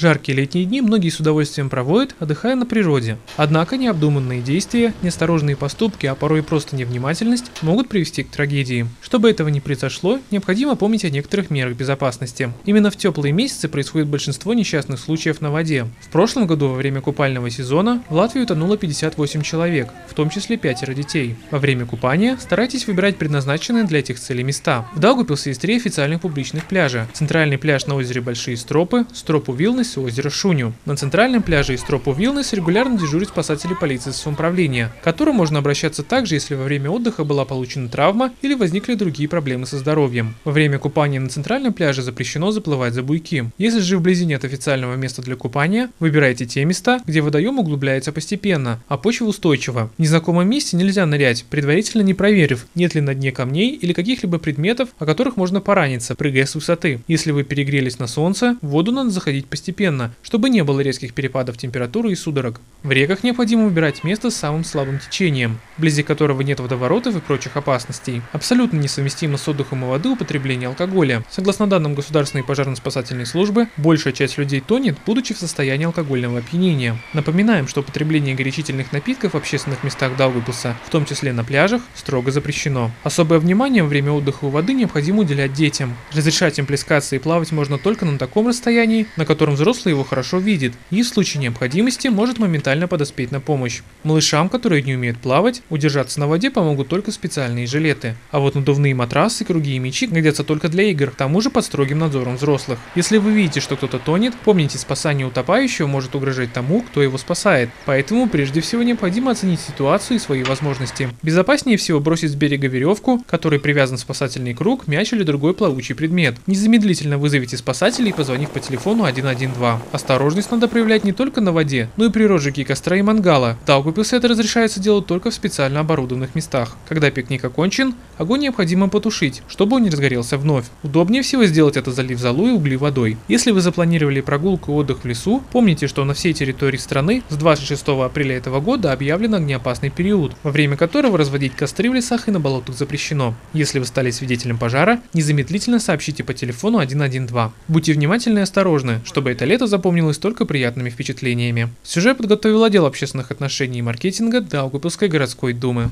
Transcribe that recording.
Жаркие летние дни многие с удовольствием проводят, отдыхая на природе. Однако необдуманные действия, неосторожные поступки, а порой просто невнимательность могут привести к трагедии. Чтобы этого не произошло, необходимо помнить о некоторых мерах безопасности. Именно в теплые месяцы происходит большинство несчастных случаев на воде. В прошлом году во время купального сезона в Латвии утонуло 58 человек, в том числе пятеро детей. Во время купания старайтесь выбирать предназначенные для этих целей места. В Даугупилсе есть три официальных публичных пляжа. Центральный пляж на озере Большие Стропы, Стропу Вилнес с озера Шуню. На центральном пляже Истропу Вилнес регулярно дежурят спасатели полиции самоуправления, к которым можно обращаться также, если во время отдыха была получена травма или возникли другие проблемы со здоровьем. Во время купания на центральном пляже запрещено заплывать за буйки. Если же вблизи нет официального места для купания, выбирайте те места, где водоем углубляется постепенно, а почва устойчива. В незнакомом месте нельзя нырять, предварительно не проверив, нет ли на дне камней или каких-либо предметов, о которых можно пораниться, прыгая с высоты. Если вы перегрелись на солнце, в воду надо заходить постепенно постепенно, чтобы не было резких перепадов температуры и судорог. В реках необходимо выбирать место с самым слабым течением, вблизи которого нет водоворотов и прочих опасностей. Абсолютно несовместимо с отдыхом и воды употребление алкоголя. Согласно данным Государственной пожарно-спасательной службы, большая часть людей тонет, будучи в состоянии алкогольного опьянения. Напоминаем, что употребление горячительных напитков в общественных местах Даугавпилса, в том числе на пляжах, строго запрещено. Особое внимание во время отдыха у воды необходимо уделять детям. Разрешать им плескаться и плавать можно только на таком расстоянии, на котором взрослые взрослый его хорошо видит и в случае необходимости может моментально подоспеть на помощь. Малышам, которые не умеют плавать, удержаться на воде помогут только специальные жилеты. А вот надувные матрасы, круги и мячи годятся только для игр, к тому же под строгим надзором взрослых. Если вы видите, что кто-то тонет, помните, спасание утопающего может угрожать тому, кто его спасает. Поэтому прежде всего необходимо оценить ситуацию и свои возможности. Безопаснее всего бросить с берега веревку, которой привязан спасательный круг, мяч или другой плавучий предмет. Незамедлительно вызовите спасателей, позвонив по телефону 112. 2. Осторожность надо проявлять не только на воде, но и при розжиге костра и мангала. В Даугавпилсе это разрешается делать только в специально оборудованных местах. Когда пикник окончен, огонь необходимо потушить, чтобы он не разгорелся вновь. Удобнее всего сделать это залив золу и угли водой. Если вы запланировали прогулку и отдых в лесу, помните, что на всей территории страны с 26 апреля этого года объявлен огнеопасный период, во время которого разводить костры в лесах и на болотах запрещено. Если вы стали свидетелем пожара, незамедлительно сообщите по телефону 112. Будьте внимательны и осторожны, чтобы это лето запомнилось только приятными впечатлениями. Сюжет подготовил отдел общественных отношений и маркетинга Даугавпилской городской думы.